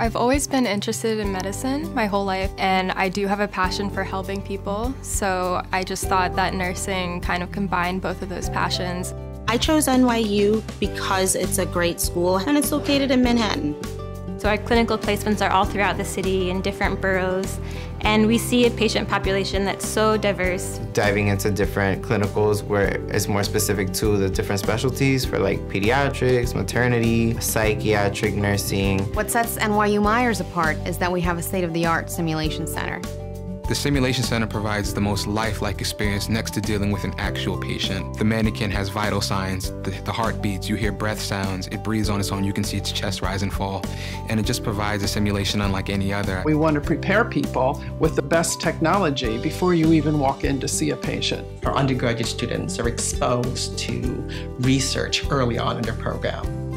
I've always been interested in medicine my whole life, and I do have a passion for helping people, so I just thought that nursing kind of combined both of those passions. I chose NYU because it's a great school and it's located in Manhattan. So our clinical placements are all throughout the city in different boroughs, and we see a patient population that's so diverse. Diving into different clinicals where it's more specific to the different specialties for like pediatrics, maternity, psychiatric nursing. What sets NYU Meyers apart is that we have a state-of-the-art simulation center. The Simulation Center provides the most lifelike experience next to dealing with an actual patient. The mannequin has vital signs, the, the heart beats, you hear breath sounds, it breathes on its own, you can see its chest rise and fall, and it just provides a simulation unlike any other. We want to prepare people with the best technology before you even walk in to see a patient. Our undergraduate students are exposed to research early on in their program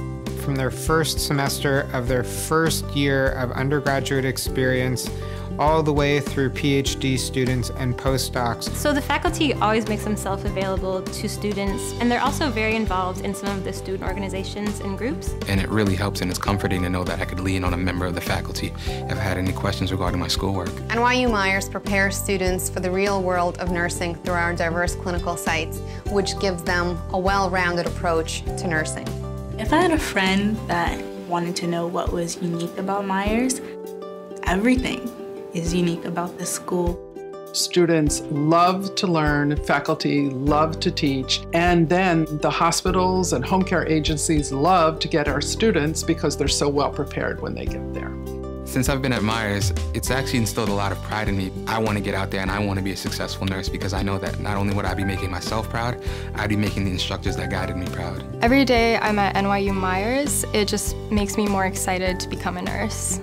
from their first semester of their first year of undergraduate experience all the way through PhD students and postdocs. So the faculty always makes themselves available to students, and they're also very involved in some of the student organizations and groups. And it really helps, and it's comforting to know that I could lean on a member of the faculty if I had any questions regarding my schoolwork. NYU Meyers prepares students for the real world of nursing through our diverse clinical sites, which gives them a well-rounded approach to nursing. If I had a friend that wanted to know what was unique about Meyers, everything is unique about this school. Students love to learn, faculty love to teach, and then the hospitals and home care agencies love to get our students because they're so well prepared when they get there. Since I've been at Meyers, it's actually instilled a lot of pride in me. I want to get out there and I want to be a successful nurse because I know that not only would I be making myself proud, I'd be making the instructors that guided me proud. Every day I'm at NYU Meyers, it just makes me more excited to become a nurse.